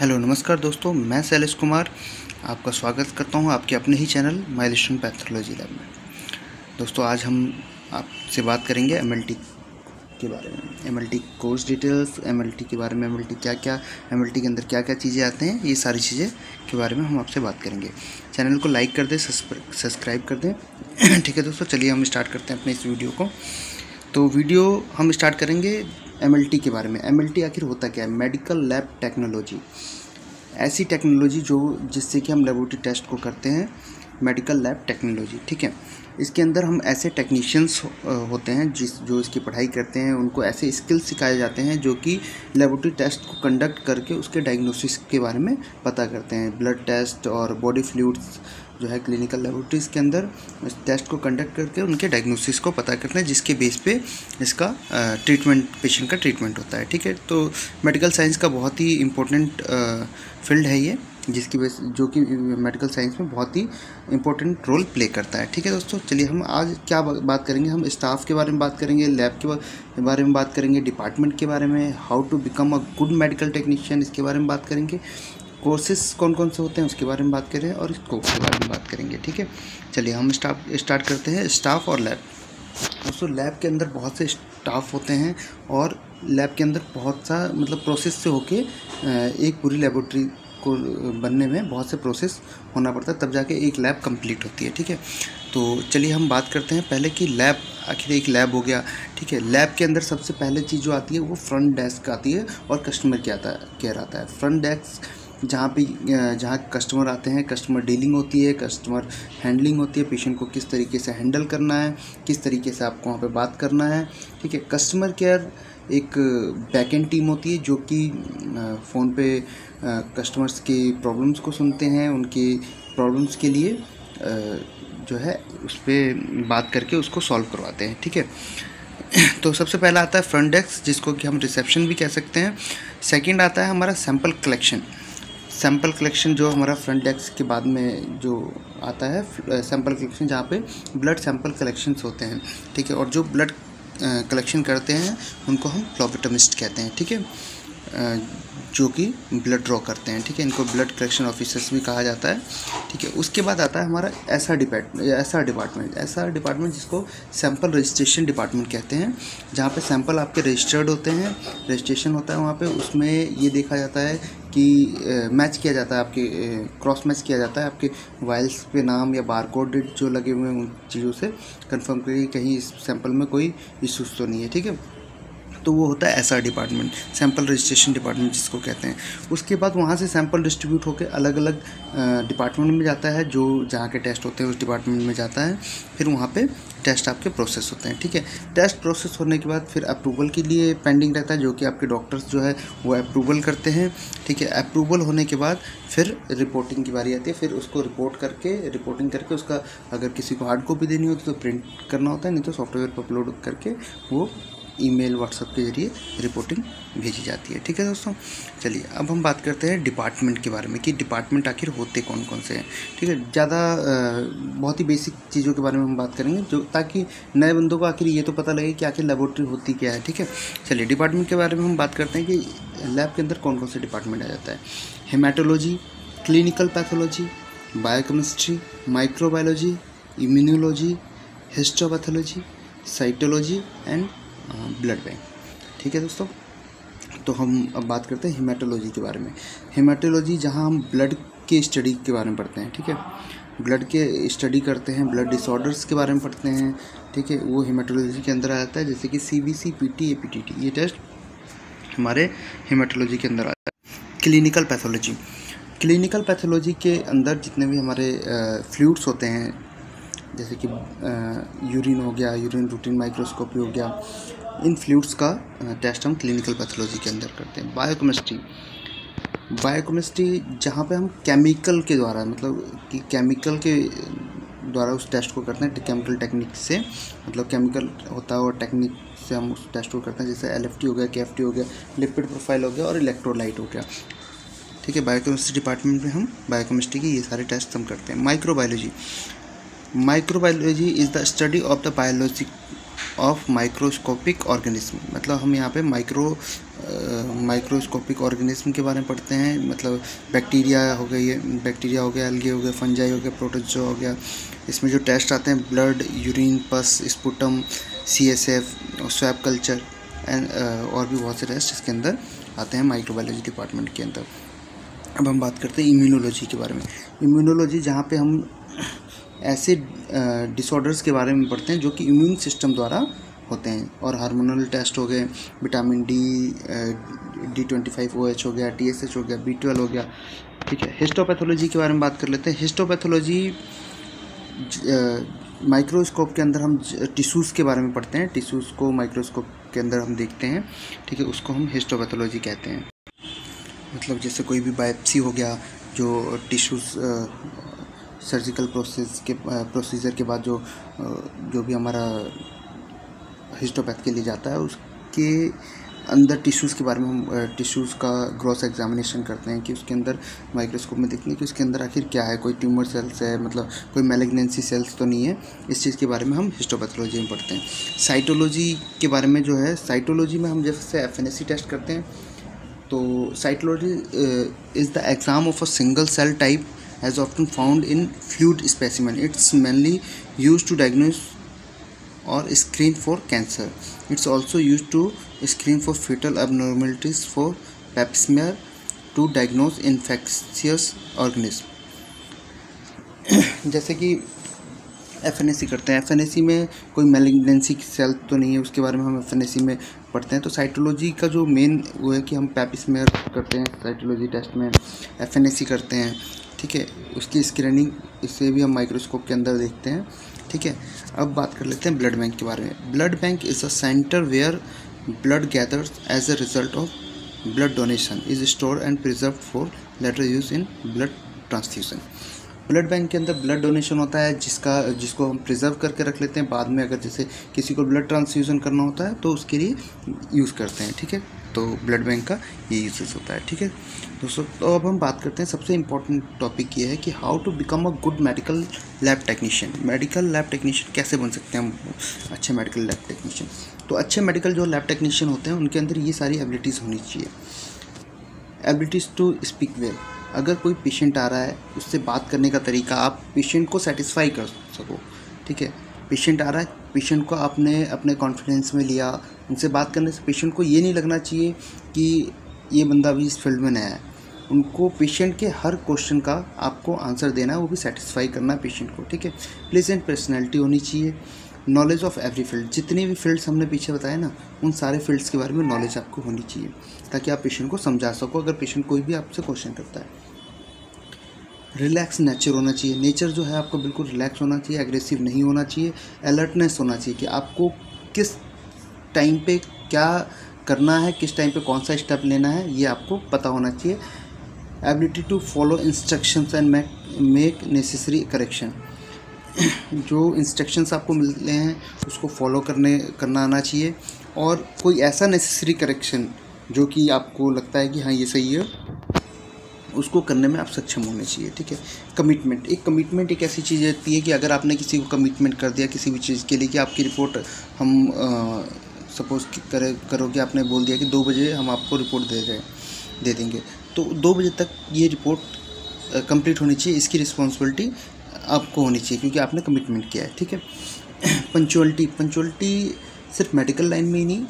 Hello, नमस्कार दोस्तों, मैं शैलेश कुमार, आपका स्वागत करता हूँ आपके अपने ही चैनल माइलिस्टन पैथोलॉजी लैब में। दोस्तों, आज हम आपसे बात करेंगे एमएलटी के बारे में। एमएलटी कोर्स डिटेल्स एमएलटी के बारे में एम क्या क्या एम के अंदर क्या क्या चीज़ें आते हैं, ये सारी चीज़ें के बारे में हम आपसे बात करेंगे। चैनल को लाइक कर दें सब्सक्राइब कर दें। ठीक है दोस्तों, चलिए हम स्टार्ट करते हैं अपने इस वीडियो को। तो वीडियो हम स्टार्ट करेंगे एमएलटी के बारे में। एमएलटी आखिर होता क्या है? मेडिकल लैब टेक्नोलॉजी ऐसी टेक्नोलॉजी जो जिससे कि हम लेबोरेटरी टेस्ट को करते हैं मेडिकल लैब टेक्नोलॉजी ठीक है? इसके अंदर हम ऐसे टेक्नीशियंस होते हैं जिस, जो इसकी पढ़ाई करते हैं, उनको ऐसे स्किल्स सिखाए जाते हैं जो कि लेबोरेटरी टेस्ट को कंडक्ट करके उसके डायग्नोसिस के बारे में पता करते हैं। ब्लड टेस्ट और बॉडी फ्लूड्स जो है क्लिनिकल लेबोरेटरीज के अंदर इस टेस्ट को कंडक्ट करके उनके डायग्नोसिस को पता करते हैं, जिसके बेस पे इसका ट्रीटमेंट पेशेंट का ट्रीटमेंट होता है, ठीक है? तो मेडिकल साइंस का बहुत ही इम्पोर्टेंट फ़ील्ड है ये, जिसकी वजह जो कि मेडिकल साइंस में बहुत ही इंपॉर्टेंट रोल प्ले करता है, ठीक है दोस्तों? चलिए हम आज क्या बात करेंगे? हम स्टाफ के बारे में बात करेंगे लैब के बारे में बात करेंगे डिपार्टमेंट के बारे में how to become a good medical technician इसके बारे में बात करेंगे। कोर्सेज कौन कौन से होते हैं, उसके बारे में बात करें और स्कोप के बारे में बात करेंगे, ठीक है? चलिए हम स्टाफ, स्टार्ट करते हैं, स्टाफ और लैब। दोस्तों, लैब के अंदर बहुत से स्टाफ होते हैं और लैब के अंदर बहुत सा मतलब प्रोसेस से होके एक पूरी लेबोरेटरी को बनने में बहुत से प्रोसेस होना पड़ता है, तब जाके एक लैब कंप्लीट होती है, ठीक है? तो चलिए हम बात करते हैं पहले कि लैब आखिर एक लैब हो गया, ठीक है? लैब के अंदर सबसे पहले चीज़ जो आती है, वो फ्रंट डेस्क आती है और कस्टमर केयर आता है केयर आता है फ्रंट डेस्क जहाँ पे जहाँ कस्टमर आते हैं कस्टमर डीलिंग होती है कस्टमर हैंडलिंग होती है पेशेंट को किस तरीके से हैंडल करना है, किस तरीके से आपको वहाँ पे बात करना है, ठीक है? कस्टमर केयर एक बैकेंड टीम होती है जो कि फ़ोन पे कस्टमर्स की प्रॉब्लम्स को सुनते हैं, उनकी प्रॉब्लम्स के लिए जो है, उस पर बात करके उसको सॉल्व करवाते हैं, ठीक है? तो सबसे पहला आता है फ्रंट डेस्क जिसको कि हम रिसेप्शन भी कह सकते हैं। सेकंड आता है हमारा सैंपल कलेक्शन सैंपल कलेक्शन जो हमारा फ्रंट डेस्क के बाद में जो आता है सैंपल कलेक्शन जहाँ पे ब्लड सैंपल कलेक्शंस होते हैं, ठीक है? और जो ब्लड कलेक्शन करते हैं, उनको हम फ्लोबिटमिस्ट कहते हैं, ठीक है? जो कि ब्लड ड्रॉ करते हैं, ठीक है? इनको ब्लड कलेक्शन ऑफिसर्स भी कहा जाता है, ठीक है? उसके बाद आता है हमारा ऐसा डिपार्टमेंट ऐसा डिपार्टमेंट ऐसा डिपार्टमेंट जिसको सैंपल रजिस्ट्रेशन डिपार्टमेंट कहते हैं, जहाँ पे सैंपल आपके रजिस्टर्ड होते हैं रजिस्ट्रेशन होता है वहाँ पे, उसमें ये देखा जाता है कि मैच किया जाता है, आपके क्रॉस मैच किया जाता है, आपके वायल्स पे नाम या बार कोड जो लगे हुए हैं उन चीज़ों से कंफर्म करिए कहीं इस सैंपल में कोई इशूज़ तो नहीं है, ठीक है? तो वो होता है S department sample registration department जिसको कहते हैं। उसके बाद वहाँ से सैंपल डिस्ट्रीब्यूट होकर अलग अलग डिपार्टमेंट में जाता है, जो जहाँ के टेस्ट होते हैं, उस डिपार्टमेंट में जाता है। फिर वहाँ पर टेस्ट आपके प्रोसेस होते हैं, ठीक है? टेस्ट प्रोसेस होने के बाद फिर अप्रूवल के लिए पेंडिंग रहता है, जो कि आपके डॉक्टर्स जो है, वो अप्रूवल करते हैं, ठीक है? अप्रूवल होने के बाद फिर रिपोर्टिंग की बारी आती है, फिर उसको रिपोर्ट करके रिपोर्टिंग करके उसका अगर किसी को हार्ड कॉपी देनी होती तो प्रिंट करना होता है, नहीं तो सॉफ्टवेयर पर अपलोड करके वो ईमेल, व्हाट्सएप के ज़रिए रिपोर्टिंग भेजी जाती है। ठीक है दोस्तों? चलिए, अब हम बात करते हैं डिपार्टमेंट के बारे में कि डिपार्टमेंट आखिर होते कौन कौन से हैं। ठीक है, ज़्यादा बहुत ही बेसिक चीज़ों के बारे में हम बात करेंगे जो, ताकि नए बंदों को आखिर ये तो पता लगे कि आखिर लेबोरेटरी होती क्या है। ठीक है? चलिए, डिपार्टमेंट के बारे में हम बात करते हैं कि लैब के अंदर कौन कौन से डिपार्टमेंट आ जाता है। Haematology, clinical pathology, biochemistry, microbiology, immunology, histopathology, cytology and blood bank. ठीक है दोस्तों? तो हम अब बात करते हैं हिमाटोलॉजी के बारे में। हेमाटोलॉजी जहाँ हम ब्लड के स्टडी के बारे में पढ़ते हैं, ठीक है? ब्लड के स्टडी करते हैं ब्लड डिसऑर्डर्स के बारे में पढ़ते हैं, ठीक है? वो हेमाटोलॉजी के अंदर आ जाता है, जैसे कि C B C P T A P T T ये टेस्ट हमारे हिमाटोलॉजी के अंदर आ जाता है। क्लिनिकल पैथोलॉजी क्लिनिकल पैथोलॉजी के अंदर जितने भी हमारे फ्लूड्स होते हैं जैसे कि यूरिन हो गया यूरिन रूटीन माइक्रोस्कोपी हो गया, इन फ्लूड्स का टेस्ट हम क्लिनिकल पैथोलॉजी के अंदर करते हैं। बायोकेमिस्ट्री बायोकेमिस्ट्री जहाँ पे हम केमिकल के द्वारा मतलब कि केमिकल के द्वारा उस टेस्ट को करते हैं केमिकल टेक्निक से मतलब केमिकल होता है और टेक्निक से हम उस टेस्ट को करते हैं, जैसे एलएफटी हो गया के हो गया लिपिड प्रोफ़ाइल हो गया और इलेक्ट्रोलाइट हो गया। ठीक है बायोकेमिस्ट्री डिपार्टमेंट में हम बायोकेमिस्ट्री के ये सारे टेस्ट हम करते हैं। Microbiology microbiology is the study of the biology of microscopic organism मतलब हम यहाँ पे माइक्रो माइक्रोस्कोपिक ऑर्गेनिज्म के बारे में पढ़ते हैं। मतलब बैक्टीरिया हो गई बैक्टीरिया हो गया अलगे हो गया फंजाई हो गया प्रोटोजो हो गया। इसमें जो टेस्ट आते हैं blood urine pus sputum C S F swab culture and और भी बहुत से टेस्ट इसके अंदर आते हैं माइक्रोबायोलॉजी डिपार्टमेंट के अंदर। अब हम बात करते हैं इम्यूनोलॉजी के बारे में। इम्यूनोलॉजी जहाँ पे हम ऐसे डिसऑर्डर्स के बारे में पढ़ते हैं जो कि इम्यून सिस्टम द्वारा होते हैं। और हार्मोनल टेस्ट हो गए vitamin D D twenty five O H हो गया टी एस एच हो गया बी ट्वेल्व हो गया। ठीक है हिस्टोपैथोलॉजी के बारे में बात कर लेते हैं। हिस्टोपैथोलॉजी माइक्रोस्कोप के अंदर हम टिश्यूज़ के बारे में पढ़ते हैं। टिश्यूज़ को माइक्रोस्कोप के अंदर हम देखते हैं। ठीक है, उसको हम हिस्टोपैथोलॉजी कहते हैं। मतलब जैसे कोई भी बायोप्सी हो गया, जो टिश्यूज़ सर्जिकल प्रोसेस के प्रोसीजर के बाद जो जो भी हमारा हिस्टोपैथ के लिए जाता है, उसके अंदर टिश्यूज़ के बारे में हम टिश्यूज़ का ग्रॉस एग्जामिनेशन करते हैं कि उसके अंदर माइक्रोस्कोप में देखते हैं कि उसके अंदर आखिर क्या है, कोई ट्यूमर सेल्स है मतलब कोई मेलेग्नेंसी सेल्स तो नहीं है। इस चीज़ के बारे में हम हिस्टोपैथोलॉजी में पढ़ते हैं। साइटोलॉजी के बारे में जो है साइटोलॉजी में हम जैसे एफ़ टेस्ट करते हैं तो cytology is the exam of a single cell type has often found in fluid specimen. It's mainly used to diagnose or screen for cancer. It's also used to screen for fetal abnormalities for pap smear to diagnose infectious organism. जैसे कि F करते हैं FNAC में कोई malignancy cell तो नहीं है उसके बारे में हम एफ़ में पढ़ते हैं तो साइटोलॉजी का जो मेन वो है कि हम पैपिसमेयर करते हैं साइटोलॉजी टेस्ट में एफ़ करते हैं ठीक है, उसकी स्क्रीनिंग इसे भी हम माइक्रोस्कोप के अंदर देखते हैं। ठीक है, अब बात कर लेते हैं ब्लड बैंक के बारे में। Blood bank is a centre where blood gathers as a result of blood donation is store and preserve for later use in blood transfusion blood bank के अंदर ब्लड डोनेशन होता है, जिसका, जिसको हम प्रिजर्व करके रख लेते हैं। बाद में अगर जैसे किसी को ब्लड ट्रांसफ्यूज़न करना होता है तो उसके लिए यूज़ करते हैं, ठीक है? तो ब्लड बैंक का ये यूजेस होता है, ठीक है? दोस्तों तो अब हम बात करते हैं, सबसे इम्पोर्टेंट टॉपिक ये है कि how to become a good medical lab technician. Medical lab technician कैसे बन सकते हैं हम? अच्छे मेडिकल लैब टेक्नीशियन। तो अच्छे मेडिकल जो लैब टेक्नीशियन होते हैं, उनके अंदर ये सारी एबिलिटीज़ होनी चाहिए। Abilities to speak well. अगर कोई पेशेंट आ रहा है, उससे बात करने का तरीका आप पेशेंट को सेटिस्फाई कर सको, ठीक है? पेशेंट आ रहा है पेशेंट को आपने अपने कॉन्फिडेंस में लिया, उनसे बात करने से पेशेंट को ये नहीं लगना चाहिए कि ये बंदा अभी इस फ़ील्ड में नया है। उनको पेशेंट के हर क्वेश्चन का आपको आंसर देना है, वो भी सेटिस्फाई करना है पेशेंट को, ठीक है? प्लेजेंट पर्सनैलिटी होनी चाहिए। नॉलेज ऑफ़ एवरी फ़ील्ड जितनी भी फील्ड्स हमने पीछे बताए ना, उन सारे फील्ड्स के बारे में नॉलेज आपको होनी चाहिए, ताकि आप पेशेंट को समझा सको, अगर पेशेंट कोई भी आपसे क्वेश्चन करता है। रिलैक्स नेचर होना चाहिए। नेचर जो है, आपको बिल्कुल रिलैक्स होना चाहिए एग्रेसिव नहीं होना चाहिए अलर्टनेस होना चाहिए कि आपको किस टाइम पे क्या करना है, किस टाइम पे कौन सा स्टेप लेना है, ये आपको पता होना चाहिए। Ability to follow instructions and make necessary correction जो इंस्ट्रक्शंस आपको मिलते हैं, उसको फॉलो करने, करना आना चाहिए। और कोई ऐसा नेसेसरी करेक्शन जो कि आपको लगता है कि हाँ ये सही है, उसको करने में आप सक्षम होने चाहिए, ठीक है? कमिटमेंट एक कमिटमेंट एक ऐसी चीज़ रहती है कि अगर आपने किसी को कमिटमेंट कर दिया किसी भी चीज़ के लिए कि आपकी रिपोर्ट हम सपोज़ करे, करोगे, आपने बोल दिया कि दो बजे हम आपको रिपोर्ट दे रहे दे देंगे। तो दो बजे तक ये रिपोर्ट कंप्लीट होनी चाहिए, इसकी रिस्पॉन्सिबिलिटी आपको होनी चाहिए, क्योंकि आपने कमिटमेंट किया है, ठीक है? पंचुअलिटी पंचुअलिटी सिर्फ़ मेडिकल लाइन में ही नहीं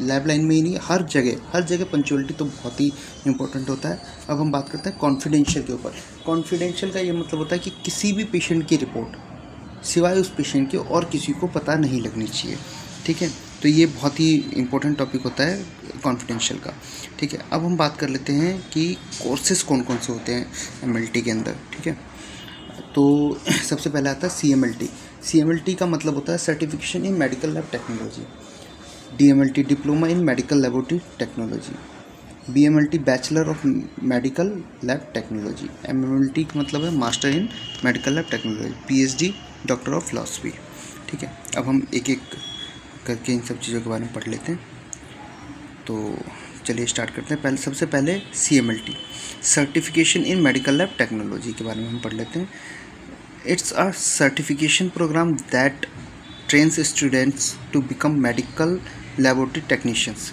लैब लाइन में ही नहीं, हर जगह हर जगह पंचुअलिटी तो बहुत ही इंपॉर्टेंट होता है। अब हम बात करते हैं कॉन्फिडेंशियल के ऊपर। कॉन्फिडेंशियल का ये मतलब होता है कि किसी भी पेशेंट की रिपोर्ट सिवाय उस पेशेंट के और किसी को पता नहीं लगनी चाहिए, ठीक है? तो ये बहुत ही इंपॉर्टेंट टॉपिक होता है कॉन्फिडेंशियल का, ठीक है? अब हम बात कर लेते हैं कि कोर्सेज कौन कौन से होते हैं एम के अंदर, ठीक है? तो सबसे पहले आता है C M L T C M L T का मतलब होता है certification in medical lab technology D M L T diploma in medical laboratory technology B M L T bachelor of medical lab technology M M L T का मतलब है master in medical lab technology P H D doctor of philosophy ठीक है, अब हम एक एक करके इन सब चीज़ों के बारे में पढ़ लेते हैं। तो चलिए स्टार्ट करते हैं। पहले, सबसे पहले C M L T certification in medical lab technology के बारे में हम पढ़ लेते हैं। It's a certification programme that trains students to become medical laboratory technicians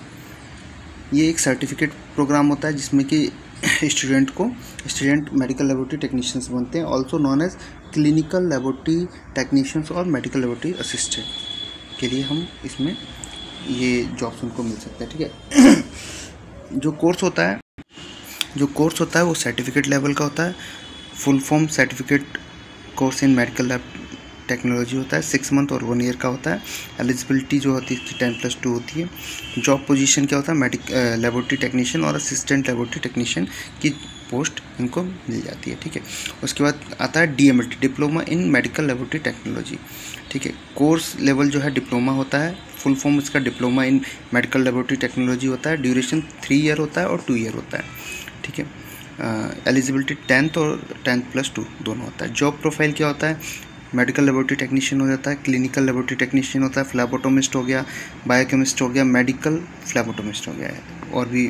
ये एक सर्टिफिकेट प्रोग्राम होता है जिसमें कि स्टूडेंट को स्टूडेंट मेडिकल लेबोरेटरी टेक्नीशियंस बनते हैं। Also known as clinical laboratory technicians और मेडिकल लेबोरेटरी असिस्टेंट के लिए हम इसमें ये जॉब्स उनको मिल सकते हैं, ठीक है? जो कोर्स होता है, जो कोर्स होता है वो सर्टिफिकेट लेवल का होता है। Full form certificate course in medical lab technology होता है। सिक्स मंथ और वन ईयर का होता है। एलिजिबिलिटी जो होती है इसकी टेन प्लस टू होती है। जॉब पोजीशन क्या होता है? मेडिक लेबोरेटरी टेक्नीशियन और असिस्टेंट लेबोरेटरी टेक्नीशियन की पोस्ट इनको मिल जाती है, ठीक है? उसके बाद आता है D diploma in medical laboratory technology ठीक है? कोर्स लेवल जो है डिप्लोमा होता है फुल फॉर्म इसका diploma in medical laboratory technology होता है ड्यूरेशन थ्री ईयर होता है और टू ईयर होता है, ठीक है? एलिजिबिलिटी टेंथ और टेंथ प्लस टू दोनों होता है। जॉब प्रोफ़ाइल क्या होता है? मेडिकल लेबोरेटरी टेक्नीशियन हो जाता है क्लिनिकल लेबोरेटरी टेक्नीशियन होता है फ्लैबोटोमिस्ट हो गया बायोकेमिस्ट हो गया मेडिकल फ्लैबोटोमिस्ट हो गया और भी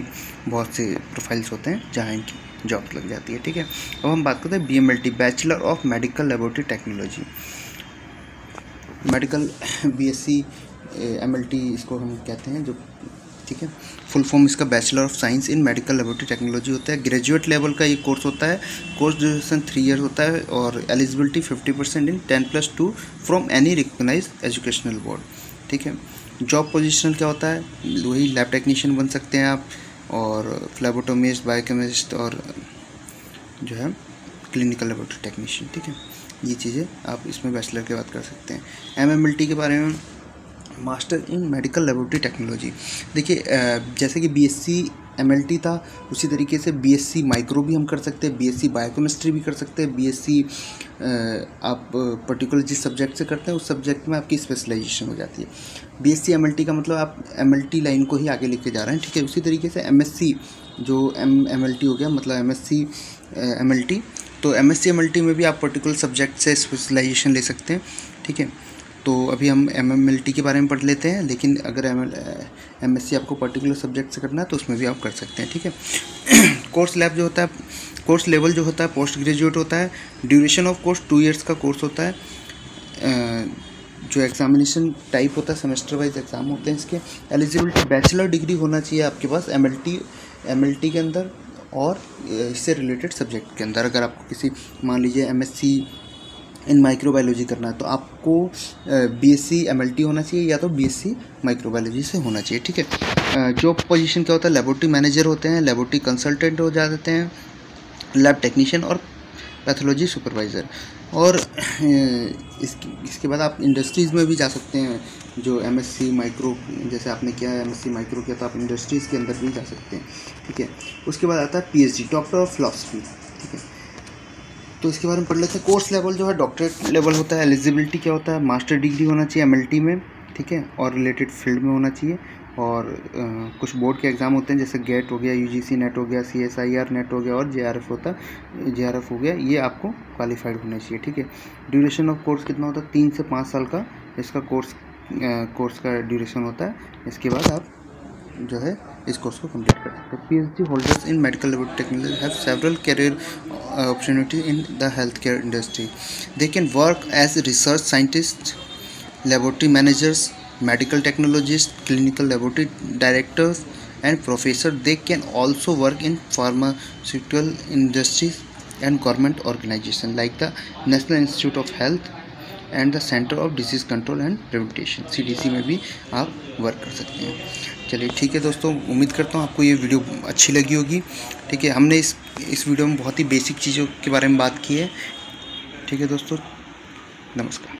बहुत से प्रोफाइल्स होते हैं जहाँ इनकी जॉब लग जाती है, ठीक है? अब हम बात करते हैं B M L T bachelor of medical laboratory technology medical B S C M L T इसको हम कहते हैं जो, ठीक है? फुल फॉर्म इसका bachelor of science in medical laboratory technology होता है। ग्रेजुएट लेवल का ये कोर्स होता है। कोर्स ड्यूरेशन थ्री ईयर होता है और eligibility fifty percent in ten plus two from any recognise educational board ठीक है? जॉब पोजिशन क्या होता है? वही लैब टेक्नीशियन बन सकते हैं आप। और फ्लेबोटोमिस्ट बायोकेमिस्ट और जो है क्लिनिकल लेबोरेटरी टेक्नीशियन ठीक है? ये चीज़ें आप इसमें बैचलर के बात कर सकते हैं। एम के बारे में master in medical laboratory technology देखिए जैसे कि बीएससी एमएलटी था, उसी तरीके से बीएससी माइक्रो भी हम कर सकते हैं बीएससी बायोकेमिस्ट्री भी कर सकते हैं बीएससी आप पर्टिकुलर जिस सब्जेक्ट से करते हैं, उस सब्जेक्ट में आपकी स्पेशलाइजेशन हो जाती है। बीएससी एमएलटी का मतलब आप एमएलटी लाइन को ही आगे लेके जा रहे हैं, ठीक है? उसी तरीके से एमएससी जो एम एमएलटी हो गया मतलब एमएससी एमएलटी तो एमएससी एमएलटी में भी आप पर्टिकुलर सब्जेक्ट से स्पेशलाइजेशन ले सकते हैं, ठीक है? तो अभी हम एम एम एल टी के बारे में पढ़ लेते हैं, लेकिन अगर एम एम आपको पर्टिकुलर सब्जेक्ट से करना है तो उसमें भी आप कर सकते हैं, ठीक है? कोर्स लैब जो होता है कोर्स लेवल जो होता है पोस्ट ग्रेजुएट होता है duration of course two years का कोर्स होता है जो एग्जामिनेशन टाइप होता है सेमेस्टर वाइज एग्ज़ाम होते हैं इसके एलिजिबिलिटी बैचलर डिग्री होना चाहिए आपके पास एम एल के अंदर, और इससे रिलेटेड सब्जेक्ट के अंदर, अगर आपको किसी, मान लीजिए M S C in microbiology करना है तो आपको B S C M L T होना चाहिए या तो बी एस सी माइक्रोबायोलॉजी से होना चाहिए, ठीक है? जॉब पोजीशन क्या होता है? लेबोरेटरी मैनेजर होते हैं लेबोरेटरी कंसल्टेंट हो जाते हैं लैब टेक्नीशियन और पैथोलॉजी सुपरवाइज़र और इसके इसके बाद आप इंडस्ट्रीज़ में भी जा सकते हैं, जो एम एस सी माइक्रो जैसे आपने किया है एम एस सी माइक्रो किया तो आप इंडस्ट्रीज़ के अंदर भी जा सकते हैं, ठीक है? उसके बाद आता है P H D doctor of philosophy ठीक है? तो इसके बारे में पढ़ लेते हैं। कोर्स लेवल जो है डॉक्टरेट लेवल होता है एलिजिबिलिटी क्या होता है? मास्टर डिग्री होना चाहिए एमएलटी में ठीक है? और रिलेटेड फ़ील्ड में होना चाहिए। और आ, कुछ बोर्ड के एग्ज़ाम होते हैं जैसे गेट हो गया यूजीसी नेट हो गया सीएसआईआर नेट हो गया और जेआरएफ होता है जेआरएफ हो गया ये आपको क्वालिफाइड होना चाहिए ठीक है? ड्यूरेशन ऑफ़ कोर्स कितना होता है? तीन से पाँच साल का इसका कोर्स कोर्स का ड्यूरेशन होता है। इसके बाद आप जो है इस कोर्स को कंप्लीट कर। सकते हैं P H D holders in medical technology have several career opportunity in the health care industry they can work as research scientist laboratory managers medical technologist clinical laboratory directors and professor they can also work in pharmaceutical industries and government organisation like the national institute of health and the centre of disease control and prevention C D C में भी आप work कर सकते हैं। चलिए ठीक है दोस्तों, उम्मीद करता हूँ आपको ये वीडियो अच्छी लगी होगी। ठीक है, हमने इस इस वीडियो में बहुत ही बेसिक चीज़ों के बारे में बात की है। ठीक है दोस्तों, नमस्कार।